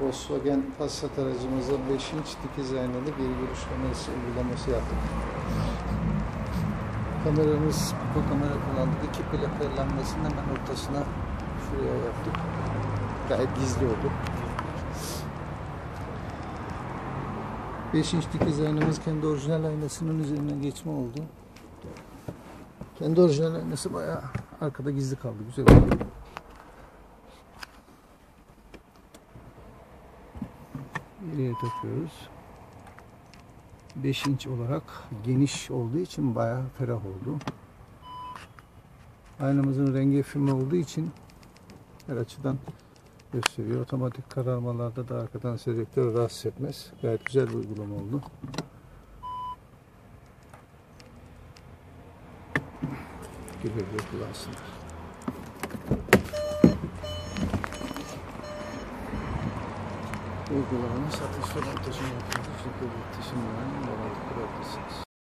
Volkswagen Passat aracımıza 5 inç dikiz aynalı geri görüşlemesi uygulaması yaptık. Kameramız Pico kamera kullandık. İki plaker lambasının hemen ortasına şuraya yaptık. Gayet gizli oldu. 5 inç dikiz aynamız kendi orijinal aynasının üzerinden geçme oldu. Kendi orijinal aynası bayağı arkada gizli kaldı. Güzel oldu. Nereye takıyoruz? 5 inç olarak geniş olduğu için bayağı ferah oldu. Aynamızın rengi füme olduğu için her açıdan gösteriyor. Otomatik kararmalarda da arkadan selektörü rahatsız etmez. Gayet güzel bir uygulama oldu. Güle güle kullansınlar. Uygulamanın satış ve montajını bu iletişimden bağlantı kurabilirsiniz.